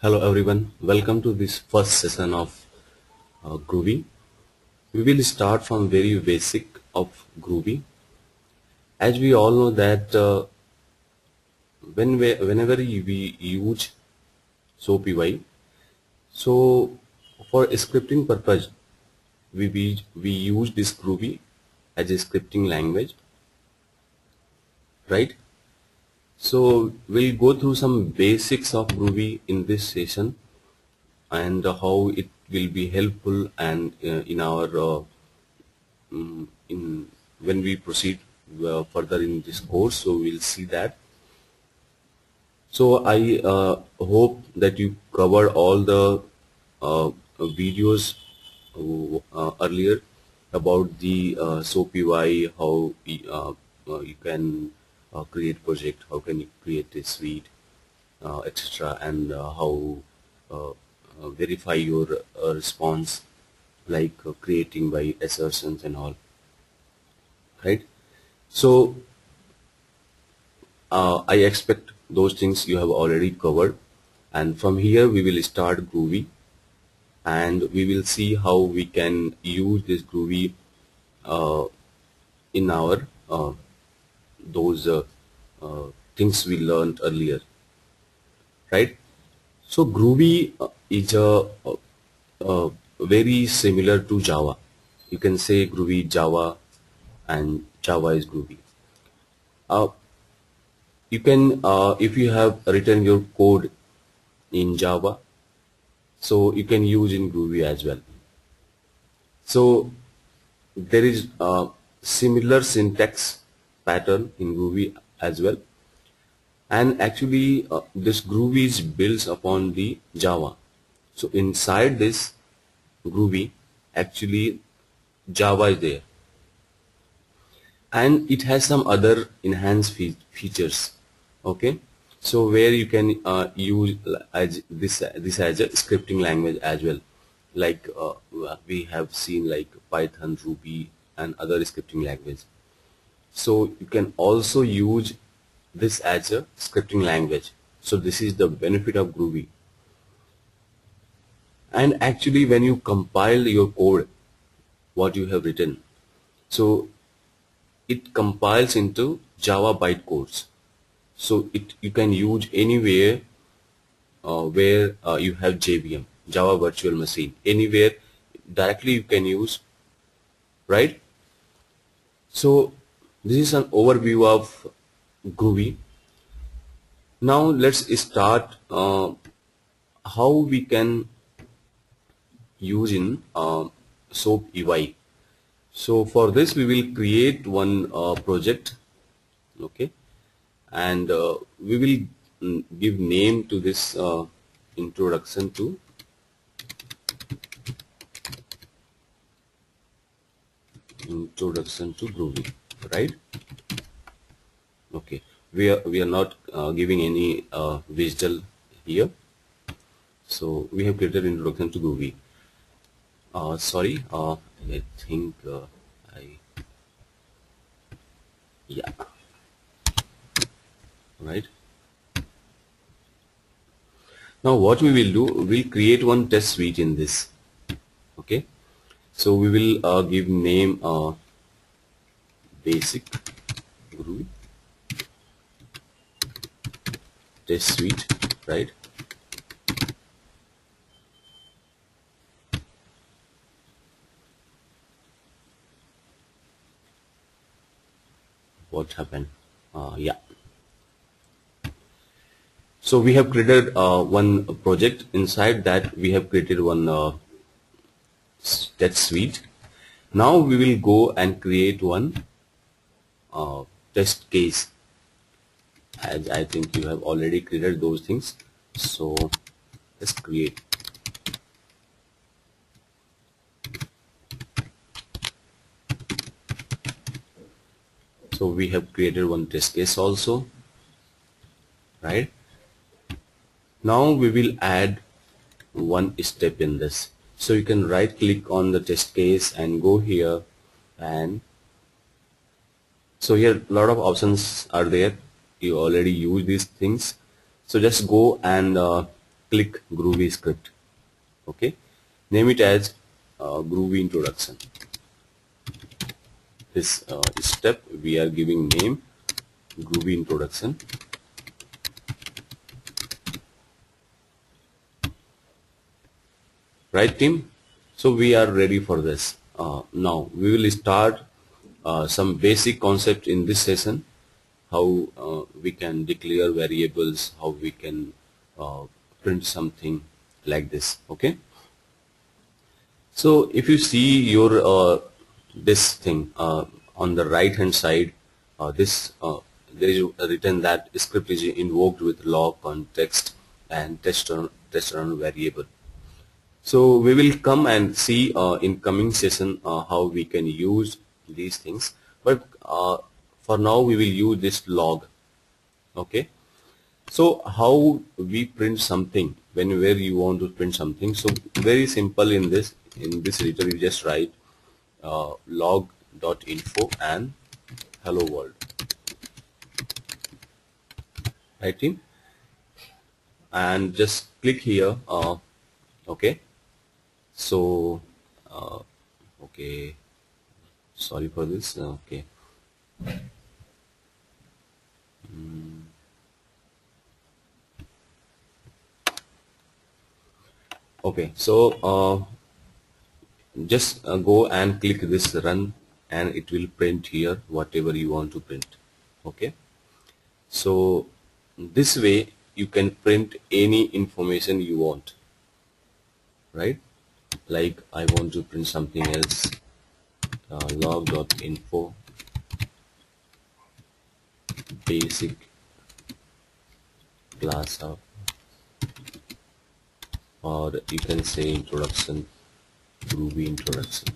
Hello everyone, welcome to this first session of uh, Groovy. We will start from very basic of Groovy. As we all know that uh, when we, whenever we use SOAP-UI, so for scripting purpose, we, we, we use this Groovy as a scripting language, right? So we'll go through some basics of Groovy in this session and how it will be helpful and uh, in our uh, mm, in when we proceed uh, further in this course. So we'll see that. So I uh, hope that you covered all the uh, videos uh, earlier about the uh, SOAP-UI, how you can uh, create project, how can you create a suite, uh, etc. and uh, how uh, uh, verify your response like creating by assertions and all right so I expect those things you have already covered and from here we will start Groovy and we will see how we can use this Groovy uh, in our uh, those uh, uh, things we learned earlier right? So Groovy uh, is a, a, a very similar to Java. You can say Groovy Java and Java is Groovy. Uh, you can uh, if you have written your code in Java so you can use in Groovy as well. So there is similar syntax pattern in Groovy as well. And actually uh, this Groovy is built upon the Java. So inside this Groovy actually Java is there. And it has some other enhanced fe features okay? So where you can uh, use as this this as a scripting language as well. Like uh, we have seen like Python Ruby and other scripting language so you can also use this as a scripting language. So this is the benefit of Groovy. And actually when you compile your code what you have written so it compiles into Java bytecodes. So it you can use anywhere uh, where uh, you have JVM Java Virtual Machine. Anywhere directly you can use right? So this is an overview of Groovy now let's start uh, how we can use in uh, SOAP UI so for this we will create one uh, project okay? And uh, we will mm, give name to this uh, introduction to introduction to Groovy right? Okay. We are we are not uh, giving any uh, visual here. So we have created introduction to Groovy uh, sorry uh, I think uh, I yeah. Right? Now what we will do we'll create one test suite in this. Okay? So we will uh, give name uh, basic Groovy test suite right? What happened? Uh, yeah. So we have created uh, one project. Inside that we have created one uh, test suite. Now we will go and create one uh, test case. As I think you have already created those things. So let's create. So we have created one test case also. Right? Now we will add one step in this. So you can right click on the test case and go here and so here a lot of options are there you already use these things so just go and uh, click Groovy script. Okay, name it as uh, Groovy introduction. This uh, step we are giving name Groovy introduction. Right team? So we are ready for this. Uh, now we will start uh, some basic concept in this session how uh, we can declare variables how we can uh, print something like this okay? So if you see your uh, this thing uh, on the right hand side this there is written that script is invoked with log context and test run, test variable. So we will come and see in coming session how we can use these things. But uh, for now we will use this log. Okay? So how we print something whenever you want to print something. So very simple in this in this editor you just write uh, info and hello world. Right and just click here uh, okay? So uh, okay sorry for this? Okay. Mm. okay so uh, just uh, go and click this run and it will print here whatever you want to print okay? So this way you can print any information you want right? Like I want to print something else log.info basic class of or you can say introduction Groovy introduction.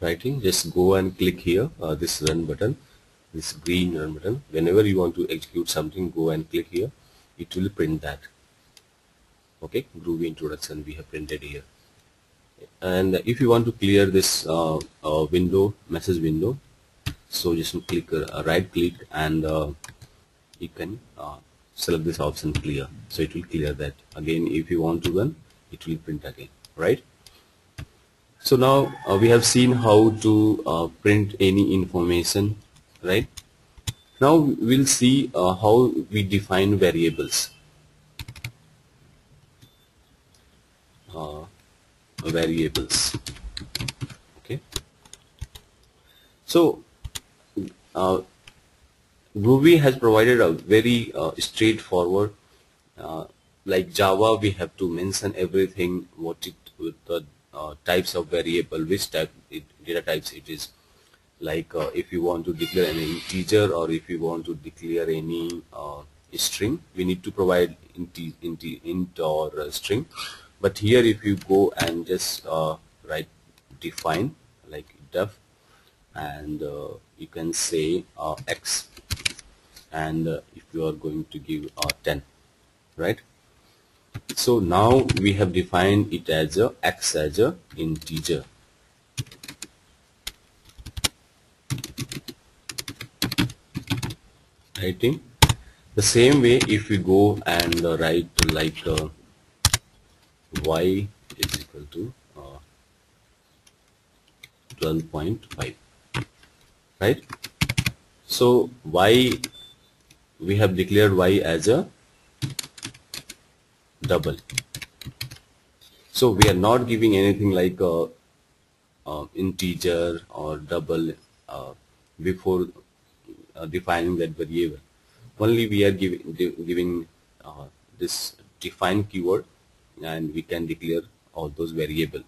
Writing just go and click here uh, this run button this green run button. Whenever you want to execute something go and click here. It will print that okay groovy introduction we have printed here. And if you want to clear this uh, uh, window message window so just click uh, right click and uh, you can uh, select this option clear. So it will clear that. Again if you want to run it will print again right? So now uh, we have seen how to print any information right? Now we'll see how we define variables variables. Okay. So uh, Groovy has provided a very uh, straightforward uh, like Java we have to mention everything what it with the uh, types of variable which type it, data types it is. Like uh, if you want to declare an integer or if you want to declare any uh, string we need to provide int, int, int or string but here if you go and just uh, write define like def and uh, you can say uh, x. And uh, if you are going to give uh, 10 right? So now we have defined it as a x as a integer. Writing. The same way if we go and uh, write like y is equal to uh, 12.5 right? So y we have declared y as a double. So we are not giving anything like a, a integer or double uh, before uh, defining that variable. Only we are giving giving uh, this define keyword and we can declare all those variable.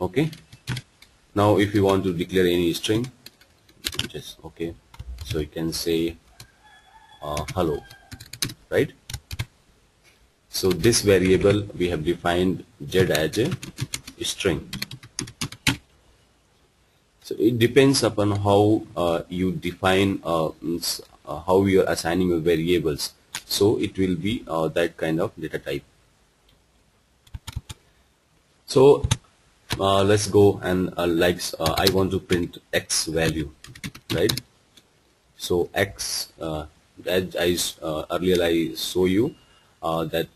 Okay? Now if you want to declare any string just okay. So you can say uh, hello right? So this variable we have defined z as a string. So it depends upon how uh, you define uh, uh how you are assigning your variables. So it will be uh, that kind of data type so uh, let's go and uh, like uh, I want to print X value right? So x uh, as I uh, earlier I show you uh, that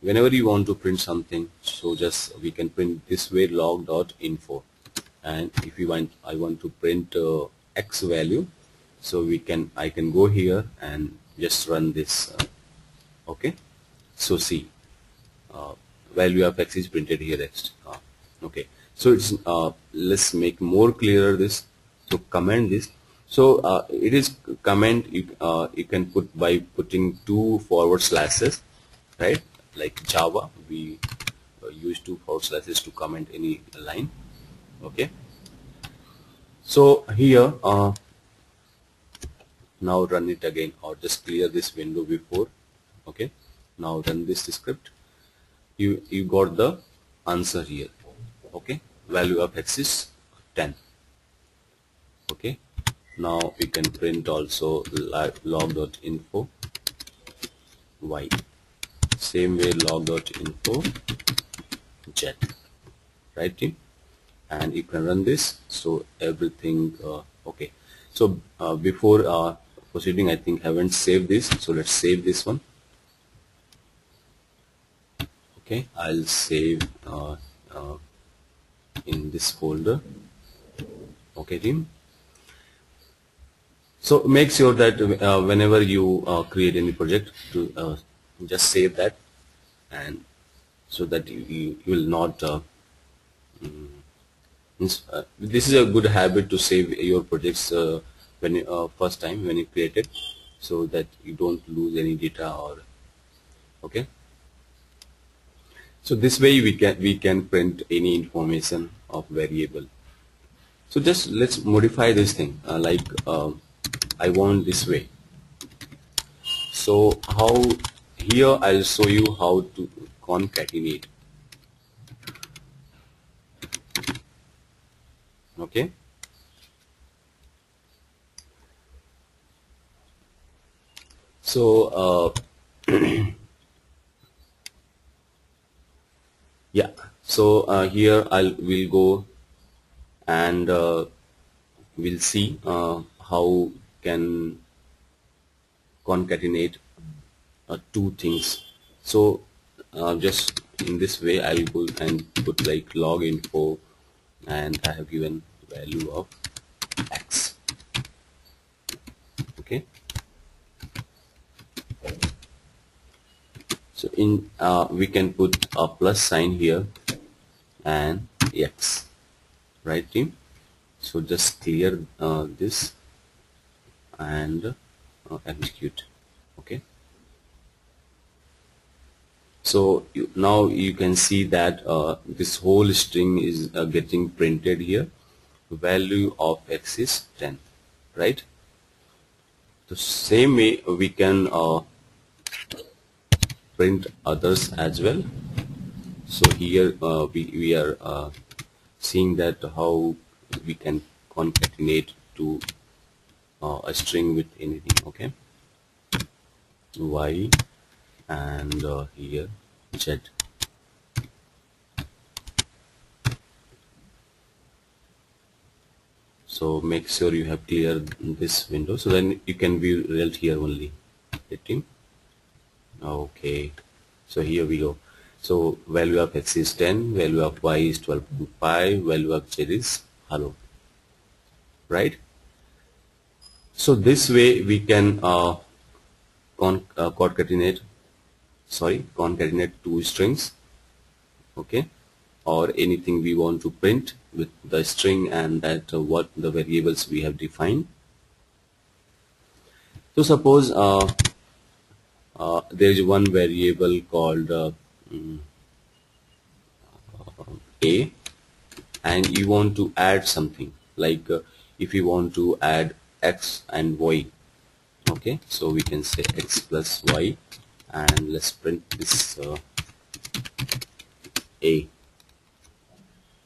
whenever you want to print something so just we can print this way log dot info. And if you want I want to print x value so we can I can go here and just run this okay? So see uh, value of x is printed here next. Uh, okay. So it's uh, let's make more clearer this. So comment this. So uh, it is comment you, uh, you can put by putting two forward slashes right? Like Java we uh, use two forward slashes to comment any line. Okay. So here uh, now run it again or just clear this window before. Okay. Now run this script you you got the answer here. Okay? Value of x is 10 okay? Now we can print also log.info y. Same way log.info z. Right team and you can run this so everything uh, okay. So uh, before uh, proceeding I think haven't saved this so let's save this one okay I'll save uh, uh, in this folder. Okay team. So make sure that uh, whenever you create any project to just save that and so that you, you, will not uh, mm, uh, this is a good habit to save your projects uh, when uh, first time when you create it so that you don't lose any data or okay so this way we can we can print any information of variable. So just let's modify this thing uh, like um, I want this way. So how here I'll show you how to concatenate. Okay? So uh, yeah. So uh, here I'll will go and uh, we'll see uh, how can concatenate uh, two things. So uh, just in this way I'll go and put like log info and I have given value of x. Okay so in uh, we can put a plus sign here and x right team? So just clear uh, this and uh, execute okay? So you, now you can see that uh, this whole string is uh, getting printed here. Value of x is 10 right? The same way we can uh, print others as well. So here uh, we, we are uh, seeing that how we can concatenate to uh, a string with anything okay? Y and uh, here Z. So make sure you have cleared this window. So then you can view result here only. Team okay. So here we go. So value of x is 10 value of y is 12.5 value of z is hello. Right? So this way we can uh, con uh, concatenate sorry concatenate two strings. Okay? Or anything we want to print with the string and that uh, what the variables we have defined. So suppose uh, uh, there is one variable called uh, mm, a and you want to add something. Like uh, if you want to add x and y okay? So we can say x plus y and let's print this uh, a.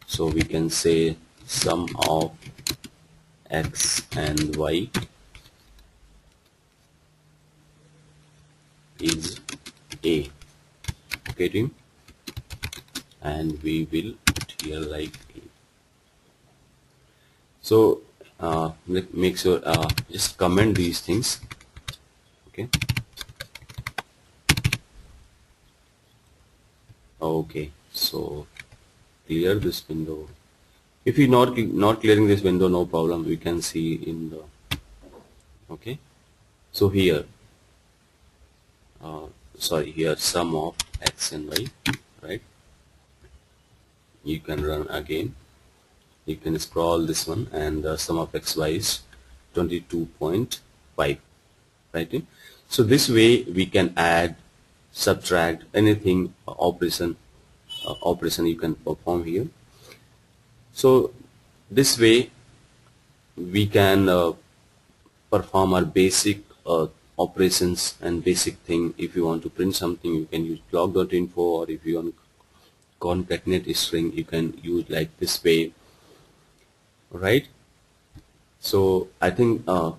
So we can say sum of x and y is a. Okay and we will put here like a. so uh, make sure uh, just comment these things. Okay? Okay so clear this window. If you not not clearing this window no problem. We can see in the okay? So here uh, sorry here sum of x and y right? You can run again. You can scroll this one and the sum of x y is 22.5 right? So this way we can add subtract anything uh, operation uh, operation you can perform here. So this way we can uh, perform our basic uh, operations and basic thing. If you want to print something you can use log.info or if you want concatenate string you can use like this way. Right? So I think uh,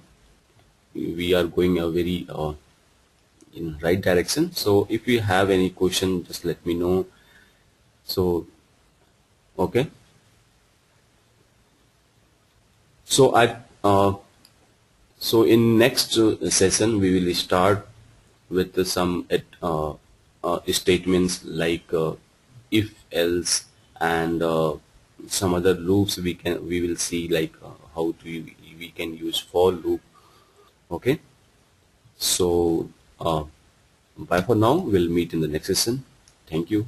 we are going a very uh, in right direction. So if you have any question just let me know. So okay? So I uh, so in next uh, session we will start with some uh, uh, statements like uh, if else and some other loops we can we will see like how to we can use for loop. Okay? So uh, bye for now. We'll meet in the next session. Thank you